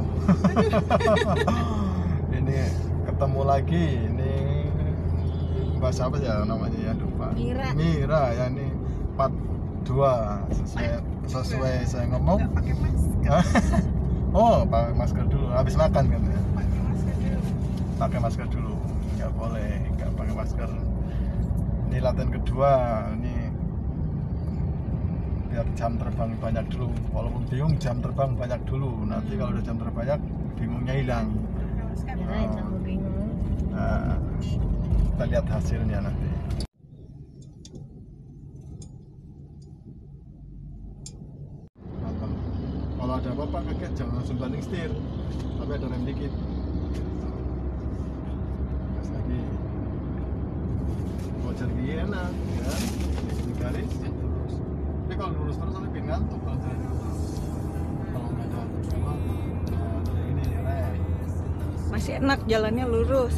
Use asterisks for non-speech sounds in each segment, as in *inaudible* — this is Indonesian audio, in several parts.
*laughs* ini ketemu lagi ini bahasa apa ya namanya ya? Lupa. Mira. Mira ya ini part 2 sesuai sesuai saya ngomong. Nggak pakai masker. *laughs* Oh pakai masker dulu. Habis makan kan ya? Pakai masker dulu. Pakai masker dulu. Nggak boleh nggak pakai masker. Ini latihan kedua. Ini biar jam terbang banyak dulu. Walaupun bingung jam terbang banyak dulu. Nanti kalau udah jam terbang banyak bingungnya hilang. Bingung. nah, kita lihat hasilnya nanti. Kalau ada apa-apa kaget jangan langsung banting setir. Tapi ada rem dikit. Gas lagi. Wajar gini enak ya. Ini garis. terus tapi kalau terus nanti kalau kalau nggak ini masih enak jalannya lurus.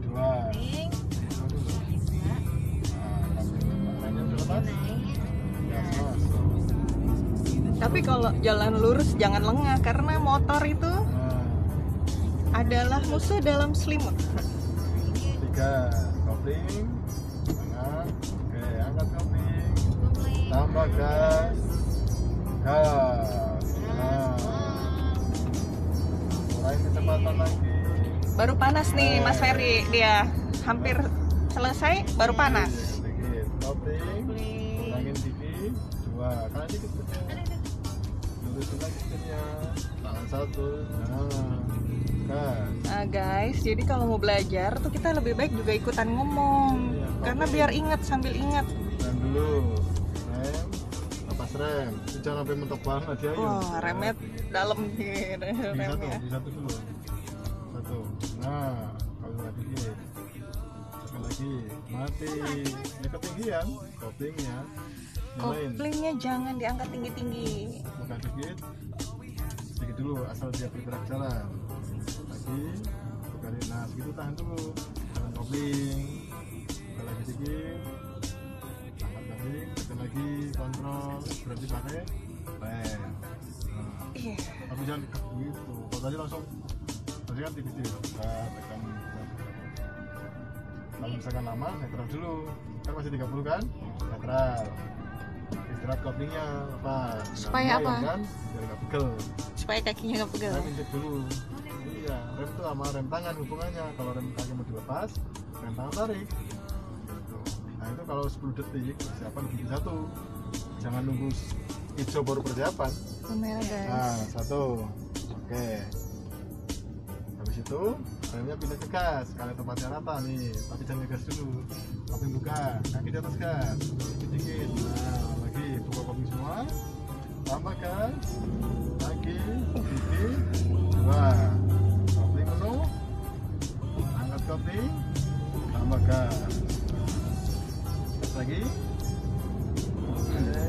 Dua tapi kalau jalan lurus jangan lengah karena motor itu adalah musuh dalam selimut. Tiga kopling tambah gas. Gas nah. Kurangin kecepatan lagi. Baru panas nih Mas Ferry. Dia hampir selesai baru panas. Dikit kopling kurangin dikit dua. Kanan dikit. Lurusin lagi setirnya tangan satu. Nah. Nah guys, jadi kalau mau belajar tuh kita lebih baik juga ikutan ngomong. Iya, Karena biar ingat sambil ingat. Rem dulu lepas rem jangan sampai mentok banget ya. Wah remnya dalam nih satu remnya. di satu dulu satu. Nah kalau dikit sekali lagi. Mati. Ini ketinggian koplingnya Koplingnya jangan diangkat tinggi-tinggi. Buka dikit. Sedikit dulu asal dia bergerak jalan. Lagi buka di- nah segitu tahan dulu. Tahan kopling. Buka lagi dikit angkat lagi kontrol berarti pakai. Rem nah, tapi jangan gitu. Kalau tadi langsung. Tadi kan tipis-tipis buka tekan kalau misalkan lama netral dulu. Kan masih 30 kan? Netral istirahat koplingnya apa? Supaya apa? kan? Biar nggak pegel. Supaya kakinya nggak pegel. Rem injek dulu. Iya rem itu sama rem tangan hubungannya. Kalau rem kaki mau dilepas rem tangan tarik. Nah itu kalau 10 detik persiapan gigi satu jangan nunggu hijau baru persiapan Kamera guys Nah, satu. Oke. Habis itu remnya pindah ke gas. Kalau tempatnya rata nih, tapi jangan gas dulu. Tapi buka, kaki di atas gas. Dikit-dikit. Nah, lagi buka kopi semua. Tambah gas. Lagi. Oke.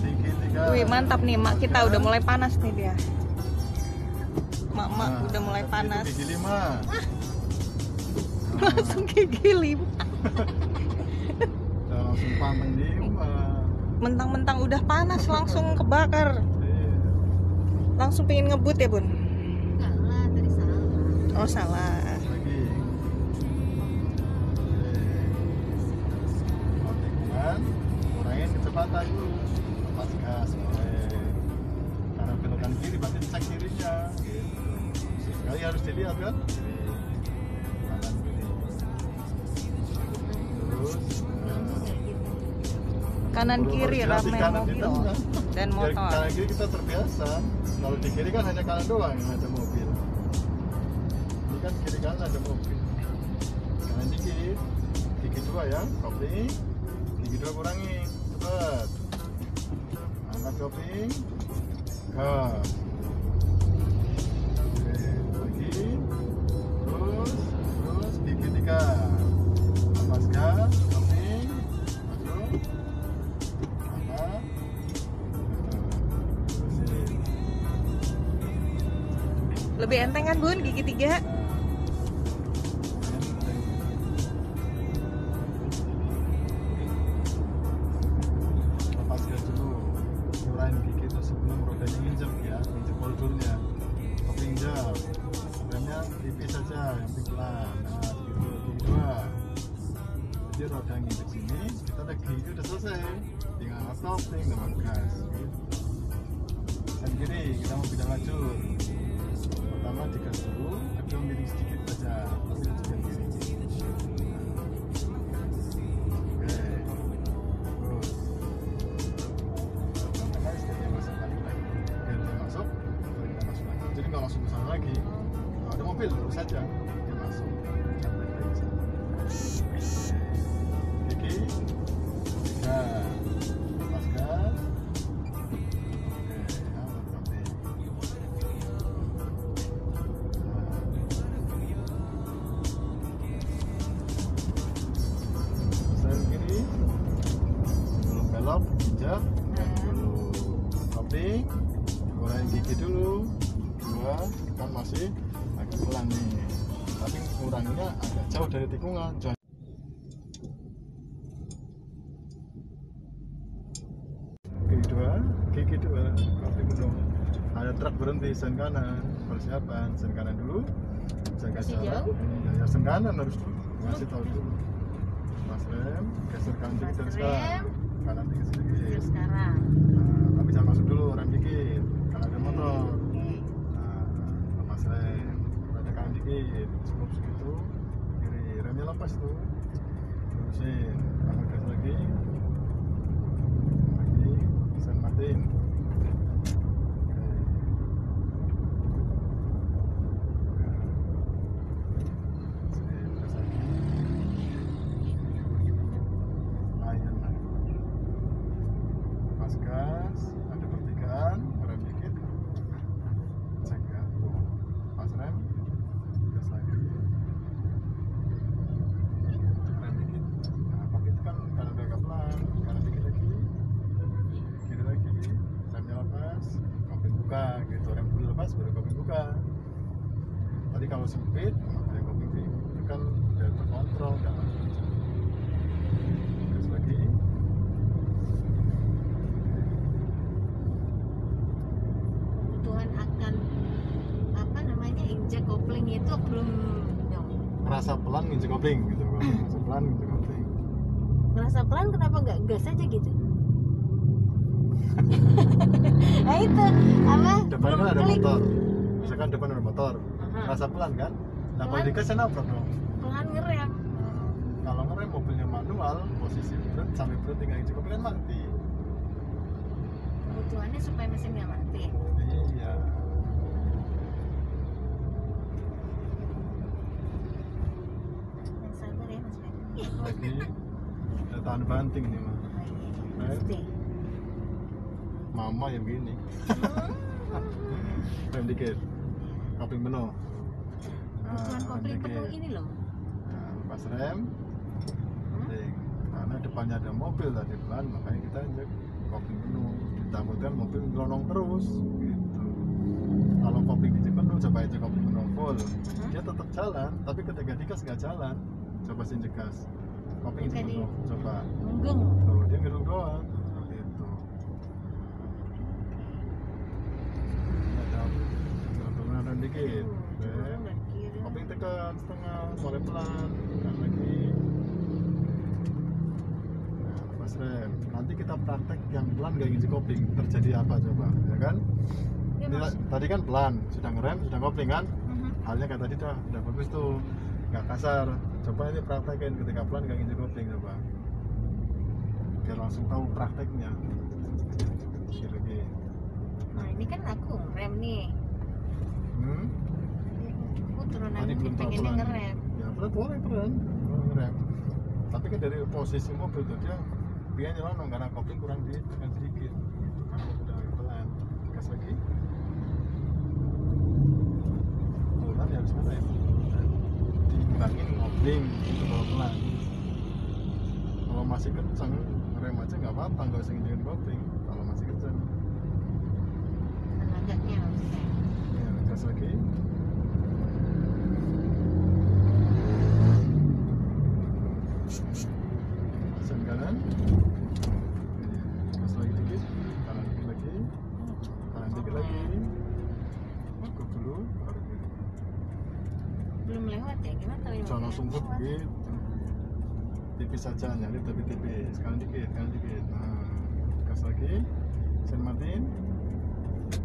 Dikit tiga. Wih mantap nih mak kita udah mulai panas nih dia Mak-mak Nah, udah mulai panas Gigi lima. Nah, Langsung gigi lima udah langsung panteng lima. Mentang-mentang udah panas langsung *laughs* kebakar Iya. Langsung pengen ngebut ya bun enggak lah, tadi salah. Oh salah dulu. Lepas gas. Karena belokan kiri, pasti cek kirinya. Gitu. Sekali harus dilihat kan? Kanan, kiri. Kanan mobil enggak. dan Dari motor kanan kiri kita terbiasa. Kalau di kiri kan hanya kanan doang yang ada mobil. Ini kan kiri kanan ada mobil. Kanan dikit, gigi dua ya, kopling, gigi dua kurangi, cepet. Angkat kopling, gas. Oke, lagi, terus, terus gigi tiga, lepas gas, kopling, masuk, angkat. Lebih enteng kan bun? Gigi tiga baca pelan nah gitu kedua. Jadi rotangi di sini. Kita lagi itu udah selesai. Tinggal stop tinggal gas. Dan kiri kita mau pindah lajur pertama di gas dulu kedua miring sedikit saja terus kita kiri kalau ada mobil tikungan jangan gigi dua gigi dua. Kopling penuh ada truk berhenti sen kanan. Persiapan sen kanan dulu. Jaga jarak? Iya, ya sen kanan harus dulu. Masih tahu dulu. Pas rem geser kanan dikit Pas terus kan kanan dikit sedikit sekarang. Nah, tapi jangan masuk dulu rem dikit. Kalau ada motor. Oke. nah, lepas rem. Ada kanan dikit cukup segitu remnya lepas tuh. Terusin. Tambah gas lagi. Lagi. Sen matiin Oke. Sen, gas lagi. Lumayan lah pas gas ada pertigaan rem dikit jaga tuh pas rem gas lagi rem dikit nah pakai itu kan karena udah agak pelan kanan dikit lagi kiri lagi remnya lepas kopling buka gitu lepas baru kopling buka. Tadi kalau sempit ada kopling itu kan udah terkontrol langsung gas lagi. Kebutuhan akan apa namanya injek kopling itu belum no. ngerasa pelan nginjek kopling gitu. *clears throat* Ngerasa pelan nginjek kopling. Ngerasa pelan kenapa nggak gas aja gitu *laughs* nah itu. Apa depan kan ada motor. Misalkan depan ada motor. Aha. ngerasa pelan kan? Nah kalau saya nabrak dong. Pelan ngerem. Nah, kalau ngerem mobilnya manual posisi berhenti sampai nggak nginjek kopling kan mati. Kebutuhannya supaya mesinnya mati. Iya. Sabar ya mas ada tahan banting nih mah Pasti. Mama yang gini *laughs* rem dikit. Kopling penuh. Nah, kebutuhan rem kopling penuh ini loh. Nah, pas rem. Hmm? karena depannya ada mobil tadi pelan. Makanya kita injek kopling penuh. Ditakutkan mobil gelonong terus. Gitu. Kalau kopling injek penuh coba injek kopling penuh full. Dia tetap jalan tapi ketika digas nggak jalan coba sih gas kopling injek penuh coba. tuh dia ngerung doang seperti itu ada turunan rem dikit rem kiri. kopling tekan setengah mulai pelan tekan lagi. Nah, pas rem nanti kita praktek yang pelan gak nginjek kopling. Terjadi apa coba ya kan? Ya, Ini tadi kan pelan sudah ngerem sudah kopling kan? Mhm. halnya kayak tadi dah udah bagus tuh. Nggak kasar. Coba ini praktekin ketika pelan gak nginjek kopling coba. Biar langsung tahu prakteknya. Lagi Nah ini kan aku ngerem nih. Hmm? Aku turunan ini belum tahu pengennya ngerem. ya pelan boleh boleh ngerem tapi kan dari posisi mobil tuh dia dia nyelonong karena kopling kurang ditekan sedikit. Kalau udah pelan. Gas lagi. Pelan ya harus ngerem diimbangin kopling itu kalau pelan. Kalau masih kenceng ngerem aja nggak apa-apa nggak usah nginjekin kopling kalau masih kenceng Tenaganya maksudnya. ya gas lagi sen kanan gas lagi dikit kanan dikit lagi kanan dikit lagi cukup dulu baru kiri Belum lewat ya? Gimana tahu yang jangan mau langsung ngebut gitu tipis saja nyari tapi tipis kanan dikit kanan dikit. Nah gas lagi. Sen matiin.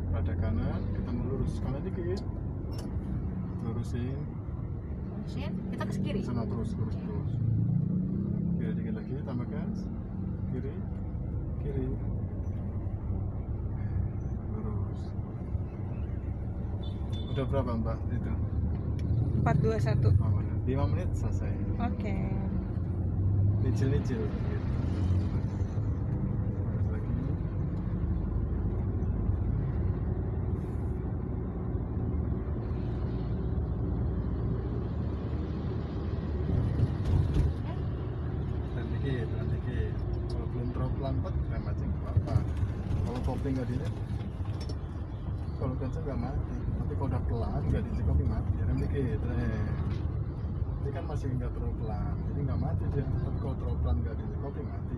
Pada kanan kita melurus kanan dikit. Lurusin. Terusin, kita ke kiri. sana terus terus terus. Kiri dikit lagi tambah gas. Kiri. Kiri. Lurus. Udah berapa mbak? Itu? 421 oh, udah. 5 menit selesai. Oke. Nicil nicil gitu. Dikit kalau nggak dilihat kenceng nggak mati. Tapi kalau udah pelan nggak diisi kopling mati. Rem dikit rem ini kan masih nggak terlalu pelan. Jadi nggak mati dia tapi kalau terlalu pelan nggak kopling mati